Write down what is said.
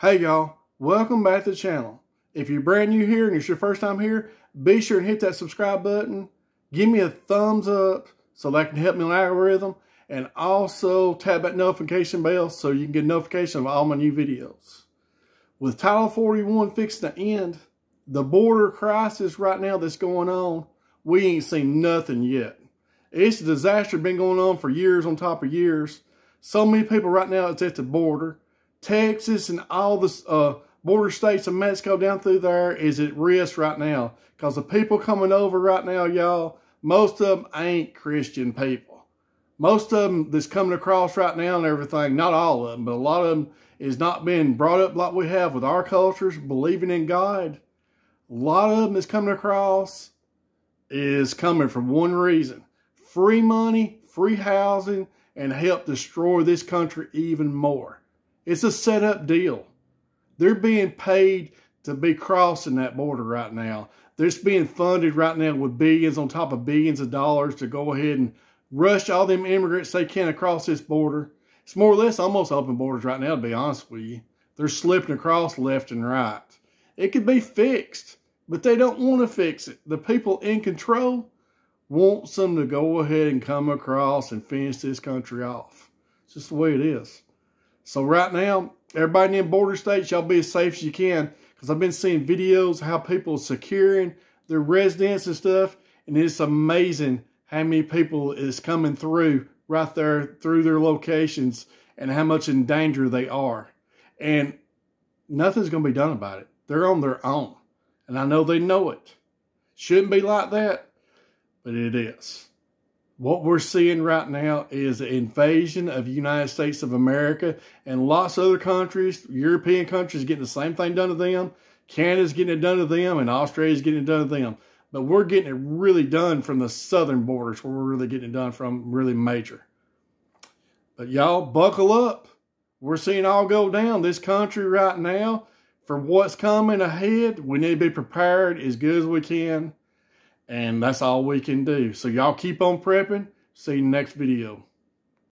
Hey y'all, welcome back to the channel. If you're brand new here and it's your first time here, be sure and hit that subscribe button. Give me a thumbs up so that can help me on algorithm. And also tap that notification bell so you can get notification of all my new videos. With Title 41 fixing to end, the border crisis right now that's going on, we ain't seen nothing yet. It's a disaster been going on for years on top of years. So many people right now it's at the border. Texas and all the uh, border states of Mexico down through there is at risk right now. Because the people coming over right now, y'all, most of them ain't Christian people. Most of them that's coming across right now and everything, not all of them, but a lot of them is not being brought up like we have with our cultures, believing in God. A lot of them is coming across is coming from one reason. Free money, free housing, and help destroy this country even more. It's a set up deal. They're being paid to be crossing that border right now. They're being funded right now with billions on top of billions of dollars to go ahead and rush all them immigrants they can across this border. It's more or less almost open borders right now, to be honest with you. They're slipping across left and right. It could be fixed, but they don't want to fix it. The people in control want them to go ahead and come across and finish this country off. It's just the way it is. So right now, everybody in border states, y'all be as safe as you can. Because I've been seeing videos how people securing their residence and stuff. And it's amazing how many people is coming through right there through their locations and how much in danger they are. And nothing's going to be done about it. They're on their own. And I know they know it. Shouldn't be like that, but it is. What we're seeing right now is an invasion of United States of America and lots of other countries, European countries getting the same thing done to them. Canada's getting it done to them and Australia's getting it done to them. But we're getting it really done from the southern borders where we're really getting it done from really major. But y'all buckle up. We're seeing all go down this country right now for what's coming ahead. We need to be prepared as good as we can. And that's all we can do. So y'all keep on prepping. See you next video.